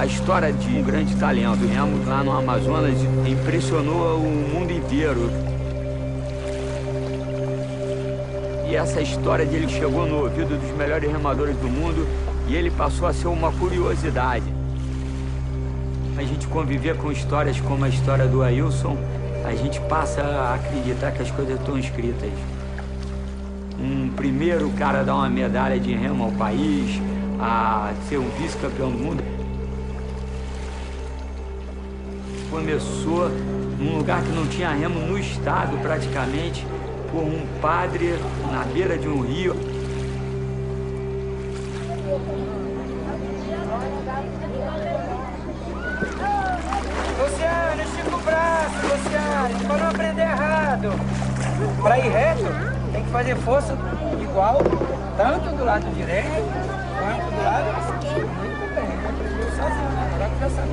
a história de um grande talento. Remo lá no Amazonas impressionou o mundo inteiro. E essa história dele chegou no ouvido dos melhores remadores do mundo e ele passou a ser uma curiosidade. A gente conviver com histórias como a história do Ailson, a gente passa a acreditar que as coisas estão escritas. Um primeiro cara dar uma medalha de remo ao país, a ser um vice-campeão do mundo. Começou num lugar que não tinha remo no estado praticamente, por um padre na beira de um rio. Luciano, estica o braço, Luciano, para não aprender errado. Para ir reto, tem que fazer força igual, tanto do lado direito quanto do lado esquerdo.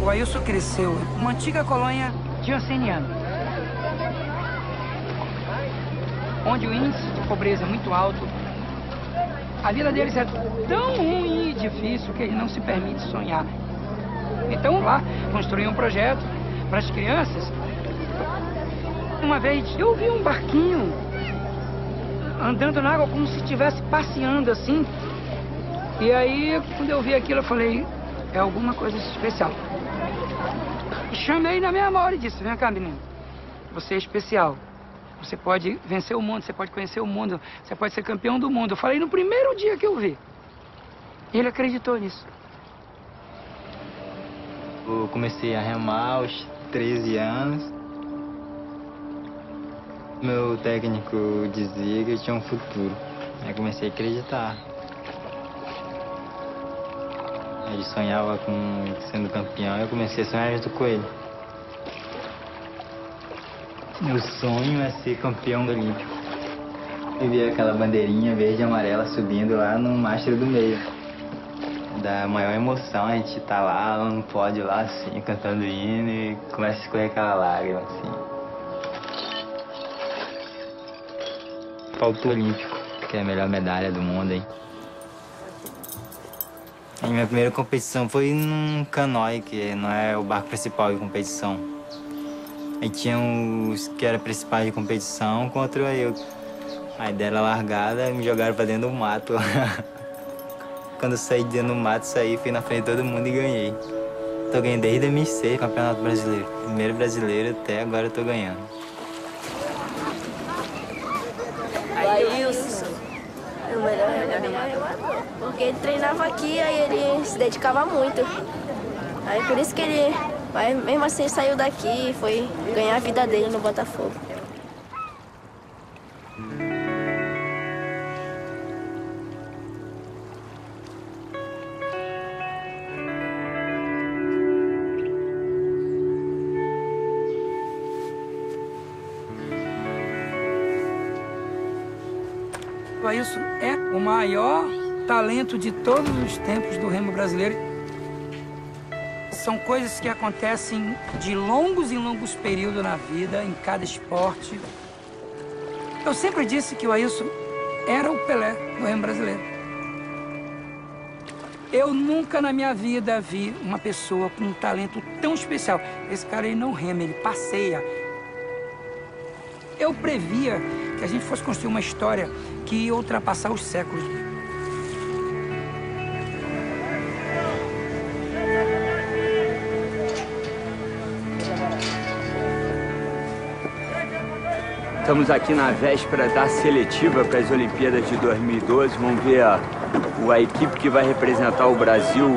O Ailson cresceu uma antiga colônia dioceniana, onde o índice de pobreza é muito alto. A vida deles é tão ruim e difícil que ele não se permite sonhar. Então lá construí um projeto para as crianças. Uma vez eu vi um barquinho andando na água como se estivesse passeando assim. E aí, quando eu vi aquilo, eu falei, é alguma coisa especial. Chamei na mesma hora e disse, vem cá, menino, você é especial. Você pode vencer o mundo, você pode conhecer o mundo, você pode ser campeão do mundo. Eu falei no primeiro dia que eu vi. Ele acreditou nisso. Eu comecei a remar aos 13 anos. Meu técnico dizia que eu tinha um futuro. Aí comecei a acreditar. Ele sonhava com sendo campeão, eu comecei a sonhar junto com ele. Meu sonho é ser campeão olímpico. E ver aquela bandeirinha verde e amarela subindo lá no mastro do meio. Da maior emoção a gente tá lá no pódio lá assim, cantando hino e começa a escorrer aquela lágrima assim. Faltou olímpico, que é a melhor medalha do mundo, hein? A minha primeira competição foi num canoe, que não é o barco principal de competição. Aí tinha os que eram principais de competição contra eu. Aí deram a largada e me jogaram pra dentro do mato. Quando eu saí de dentro do mato, saí, fui na frente de todo mundo e ganhei. Tô ganhando desde 2006 Campeonato Brasileiro. Primeiro brasileiro até agora eu tô ganhando. Ailson. O melhor remador. Porque ele treinava aqui, aí ele se dedicava muito. Aí por isso que ele, mas mesmo assim, saiu daqui e foi ganhar a vida dele no Botafogo. O Ailson é o maior talento de todos os tempos do remo brasileiro. São coisas que acontecem de longos em longos períodos na vida, em cada esporte. Eu sempre disse que o Ailson era o Pelé do remo brasileiro. Eu nunca na minha vida vi uma pessoa com um talento tão especial. Esse cara ele não rema, ele passeia. Eu previa que a gente fosse construir uma história que ia ultrapassar os séculos. Estamos aqui na véspera da seletiva para as Olimpíadas de 2012. Vamos ver a, a equipe que vai representar o Brasil.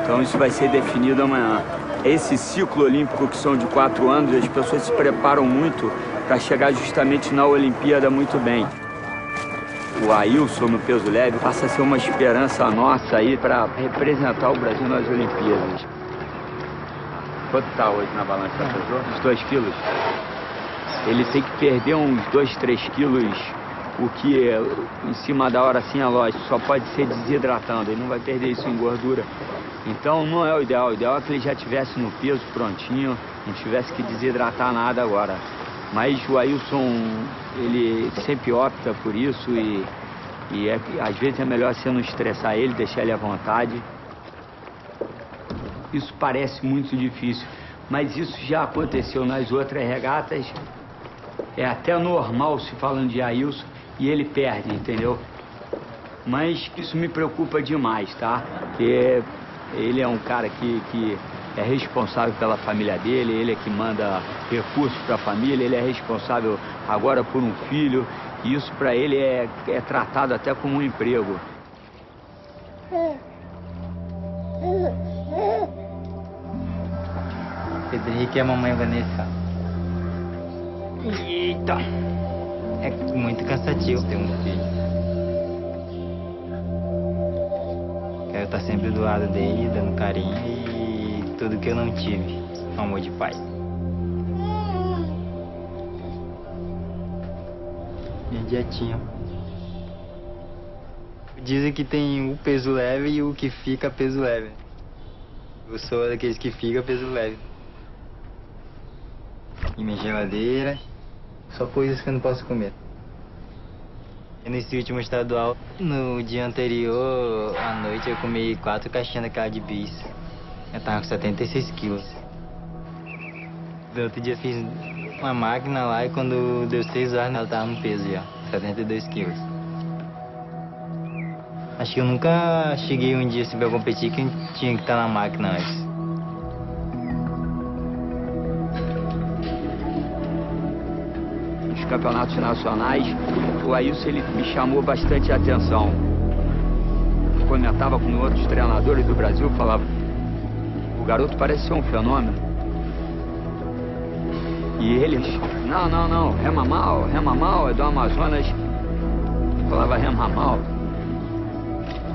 Então isso vai ser definido amanhã. Esse ciclo olímpico que são de quatro anos, as pessoas se preparam muito para chegar justamente na Olimpíada muito bem. O Ailson no peso leve passa a ser uma esperança nossa aí para representar o Brasil nas Olimpíadas. Quanto está hoje na balança? Uns dois quilos? Ele tem que perder uns 2, 3 quilos, o que é, em cima da hora assim, é lógico, só pode ser desidratando, ele não vai perder isso em gordura. Então não é o ideal, o ideal é que ele já tivesse no peso prontinho, não tivesse que desidratar nada agora. Mas o Ailson, ele sempre opta por isso e, e é, às vezes é melhor você não estressar ele, deixar ele à vontade. isso parece muito difícil. Mas isso já aconteceu nas outras regatas. É até normal se falando de Ailson e ele perde, entendeu? Mas isso me preocupa demais, tá? Porque ele é um cara que, que é responsável pela família dele, ele é que manda recursos para a família, ele é responsável agora por um filho, e isso para ele é, é tratado até como um emprego. Pedro Henrique e a mamãe Vanessa. Eita! É muito cansativo ter um filho. Quero estar sempre do lado dele, dando carinho e tudo que eu não tive, amor de pai. Minha dietinha. Dizem que tem o peso leve e o que fica peso leve. Eu sou daqueles que fica peso leve. E minha geladeira, só coisas que eu não posso comer. Nesse último estadual, no dia anterior, à noite, eu comi quatro caixinhas daquela de bis. Eu tava com 76 quilos. No outro dia fiz uma máquina lá e quando deu 6 horas ela tava no peso já, 72 quilos. Acho que eu nunca cheguei um dia assim pra competir que tinha que estar na máquina antes. Campeonatos nacionais, o Ailson ele me chamou bastante a atenção. Quando eu estava com outros treinadores do Brasil, falava, o garoto parece ser um fenômeno. E eles, não, não, não, rema mal, rema mal, é do Amazonas. Falava rema mal.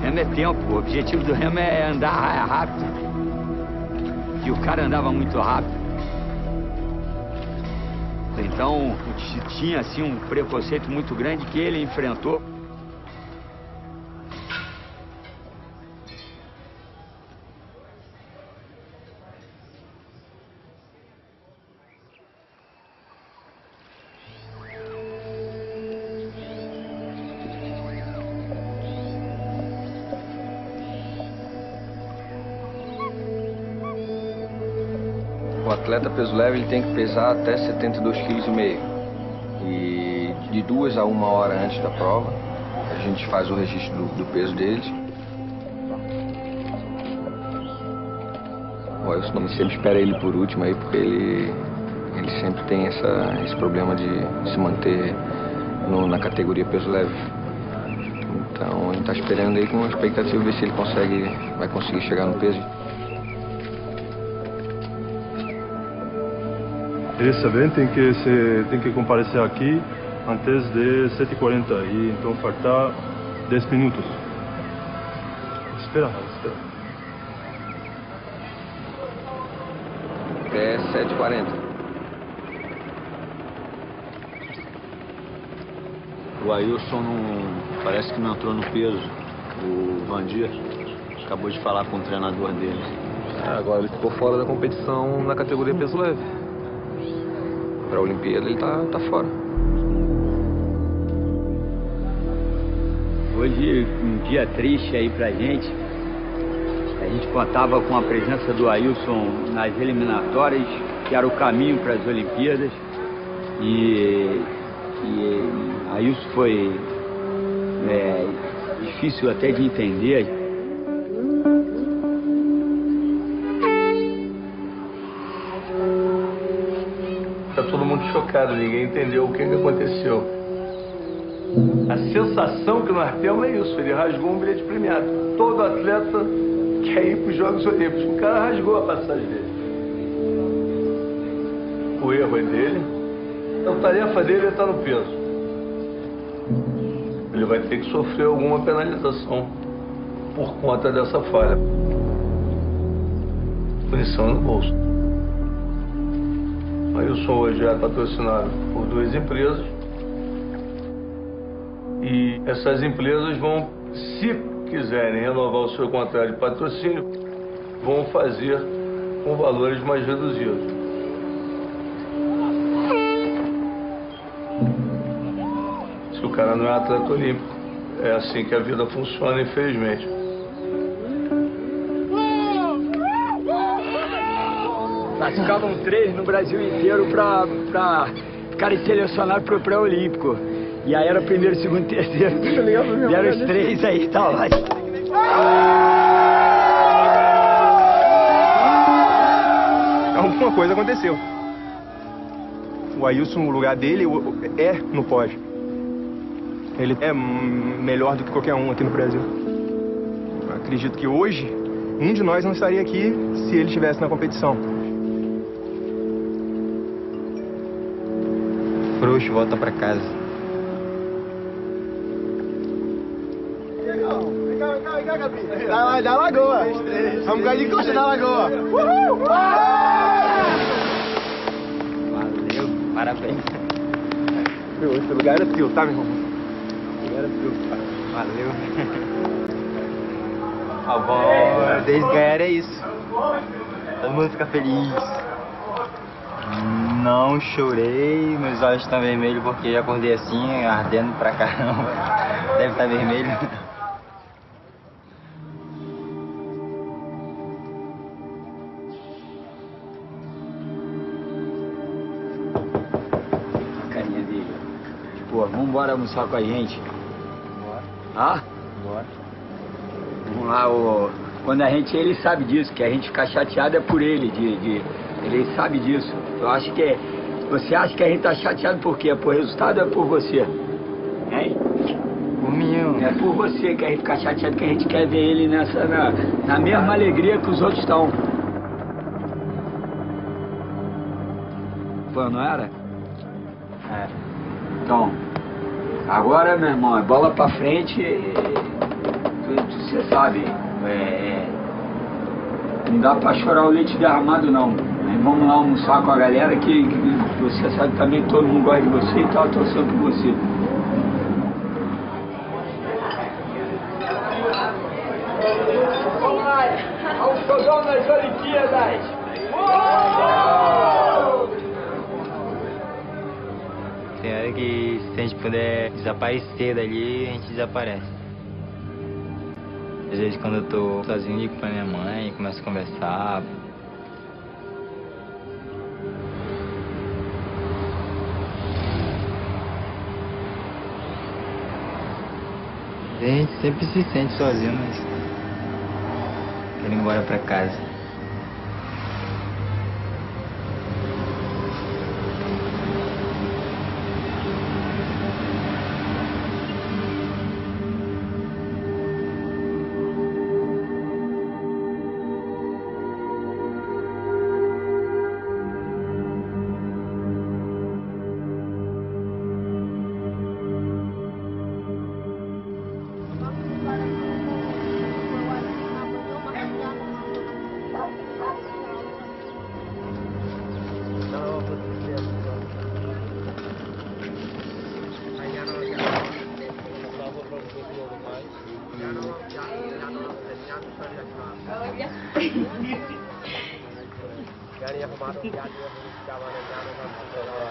Remo é tempo, o objetivo do remo é andar rápido. E o cara andava muito rápido. Então, tinha assim um preconceito muito grande que ele enfrentou. Atleta peso leve ele tem que pesar até 72,5 kg. E de duas a uma hora antes da prova, a gente faz o registro do, do peso deles. O Wilson sempre espera ele por último aí, porque ele, ele sempre tem essa, esse problema de se manter no, na categoria peso leve. Então a gente está esperando aí com expectativa ver se ele consegue, vai conseguir chegar no peso. Esse evento tem que, se, tem que comparecer aqui antes de 7h40 e então faltar 10 minutos. Espera, espera. Até 7h40. O Ailson não, parece que não entrou no peso. O Vandir acabou de falar com o treinador dele. É, agora ele ficou fora da competição na categoria peso leve. Para a Olimpíada ele tá, tá fora. Hoje, um dia triste aí pra gente. A gente contava com a presença do Ailson nas eliminatórias, que era o caminho para as Olimpíadas. E, e Ailson foi é, difícil até de entender. Ninguém entendeu o que, que aconteceu. A sensação que nós temos é isso, ele rasgou um bilhete premiado. Todo atleta quer ir para os Jogos Olímpicos. O cara rasgou a passagem dele. O erro é dele. Então a tarefa dele é estar no peso. Ele vai ter que sofrer alguma penalização por conta dessa falha. Punição no bolso. A Wilson hoje é patrocinado por duas empresas. E essas empresas vão, se quiserem renovar o seu contrato de patrocínio, vão fazer com valores mais reduzidos. Se o cara não é atleta olímpico, é assim que a vida funciona, infelizmente. Classificavam três no Brasil inteiro pra, pra ficarem selecionados pro pré-olímpico. E aí era primeiro, segundo, terceiro. E eram os três aí e tal. Alguma coisa aconteceu. O Ailson, o lugar dele é no pódio. Ele é melhor do que qualquer um aqui no Brasil. Acredito que hoje, um de nós não estaria aqui se ele estivesse na competição. Frouxo, volta pra casa. Vem cá, vem cá, vem cá, Gabriel. Da, da lagoa. Vamos ganhar de costa da lagoa. Uhul! Valeu, parabéns. Meu, esse lugar era teu, tá, meu irmão? Esse lugar era teu. Valeu. A bom, desde ganhar é isso. Todo mundo fica feliz. Não chorei, meus olhos estão vermelhos porque já acordei assim, ardendo pra caramba. Deve estar vermelho. A carinha dele. Pô, vambora almoçar com a gente. Bora. Ah? Bora. Vamos lá, o... quando a gente, ele sabe disso, que a gente ficar chateado é por ele, de, de- ele sabe disso. Eu acho que, é- você acha que a gente tá chateado por quê? Por resultado ou é por você? Hein? Por mim, É por você que a gente fica chateado, que a gente quer ver ele nessa, na, na mesma alegria que os outros estão. Pô, não era? É. Então, agora, meu irmão, é bola pra frente. e- Você sabe, é, é, não dá pra chorar o leite derramado, não. Vamos lá almoçar com a galera que, que você sabe também todo mundo gosta de você e tá torcendo por você. Ao fogão das Olimpíadas! Tem hora que se a gente puder desaparecer dali, a gente desaparece. Às vezes quando eu tô sozinho, ligo pra minha mãe, começo a conversar. A gente sempre se sente sozinho, mas quero ir embora pra casa.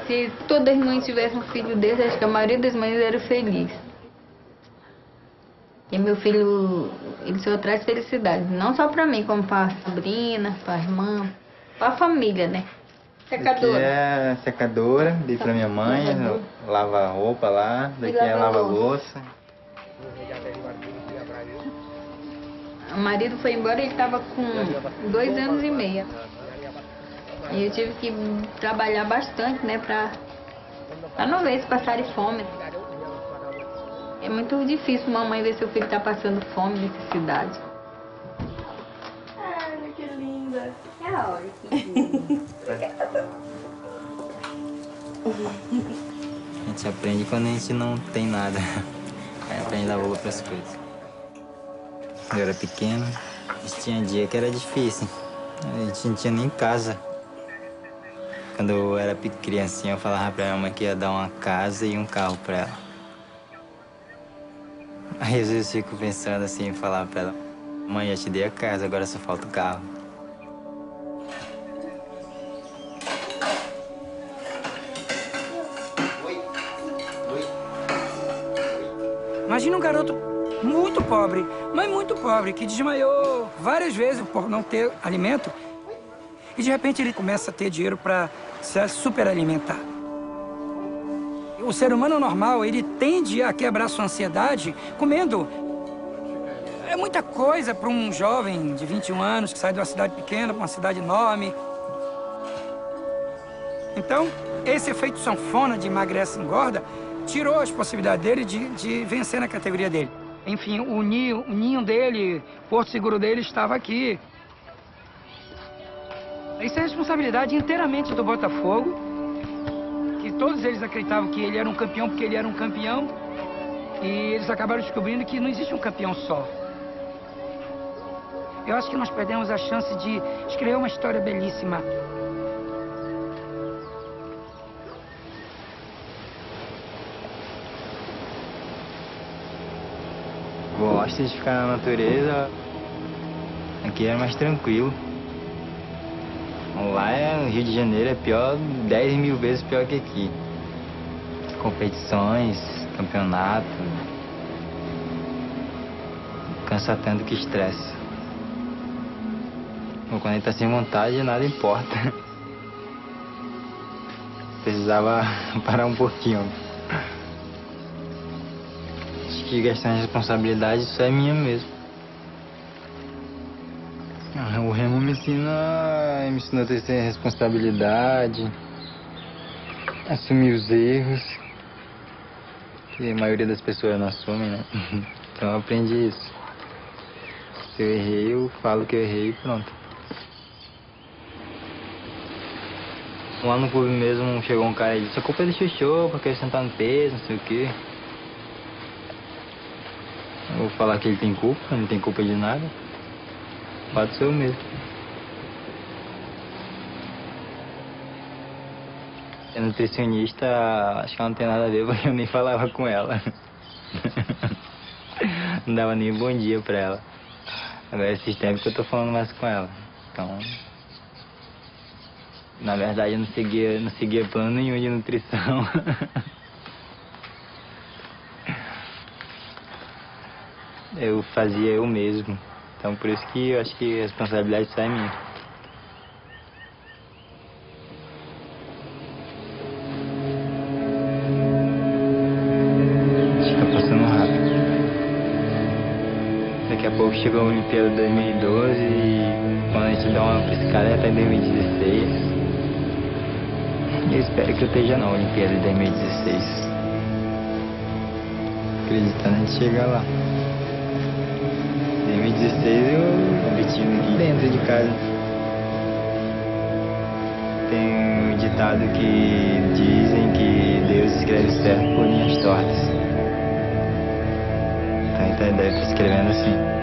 Se todas as mães tivessem um filho desse, acho que a maioria das mães era feliz. E meu filho, ele só traz felicidade, não só pra mim, como pra sobrinha, pra irmã, pra família, né? Secadora. é secadora, dei pra minha mãe, lava a roupa lá, daqui é lava a a louça. O marido foi embora, ele estava com dois anos e meio. E eu tive que trabalhar bastante, né, pra, pra não ver eles passarem fome. É muito difícil uma mãe ver seu filho tá passando fome, necessidade. Ai, que linda. A gente aprende quando a gente não tem nada. Aí aprende a dar valor pras coisas. Quando eu era pequeno, a gente tinha dia que era difícil. A gente não tinha nem casa. Quando eu era criancinha, eu falava pra minha mãe que ia dar uma casa e um carro pra ela. Aí às vezes eu fico pensando assim, falar pra ela, mãe, eu te dei a casa, agora só falta o carro. Imagina um garoto muito pobre, mas muito pobre, que desmaiou várias vezes por não ter alimento. E de repente ele começa a ter dinheiro para se superalimentar. O ser humano normal, ele tende a quebrar sua ansiedade comendo. É muita coisa para um jovem de 21 anos que sai de uma cidade pequena para uma cidade enorme. Então, esse efeito sanfona de emagrece e engorda tirou as possibilidades dele de, de vencer na categoria dele. Enfim, o ninho, o ninho dele, o porto seguro dele estava aqui. Isso é responsabilidade inteiramente do Botafogo, que todos eles acreditavam que ele era um campeão porque ele era um campeão, e eles acabaram descobrindo que não existe um campeão só. Eu acho que nós perdemos a chance de escrever uma história belíssima. Gosto de ficar na natureza. Aqui é mais tranquilo. Lá é, Rio de Janeiro é pior, 10 mil vezes pior que aqui. Competições, campeonato. Cansa tanto que estressa. Quando gente tá sem vontade, nada importa. Precisava parar um pouquinho. Acho que questão de responsabilidade, isso é minha mesmo. Ensina, me ensina a ter responsabilidade, assumir os erros, que a maioria das pessoas não assumem, né? Então eu aprendi isso. Se eu errei, eu falo que eu errei e pronto. Lá no clube mesmo chegou um cara e disse, a culpa é do Xuxô, porque ele sentar no peso, não sei o quê. Eu vou falar que ele tem culpa, não tem culpa de nada. Pode ser o mesmo. A nutricionista, acho que ela não tem nada a ver, porque eu nem falava com ela. não dava nem bom dia pra ela. Agora esses tempos que eu tô falando mais com ela. Então. Na verdade eu não seguia, não seguia plano nenhum de nutrição. eu fazia eu mesmo. Então por isso que eu acho que a responsabilidade só é minha. Chegou a Olimpíada 2012 e quando a gente dá uma piscada até 2016. E eu espero que eu esteja na Olimpíada de 2016. Acreditando gente chegar lá. 2016 eu obtive aqui dentro de casa. Tem um ditado que dizem que Deus escreve certo por linhas tortas. Então ele deve estar escrevendo assim.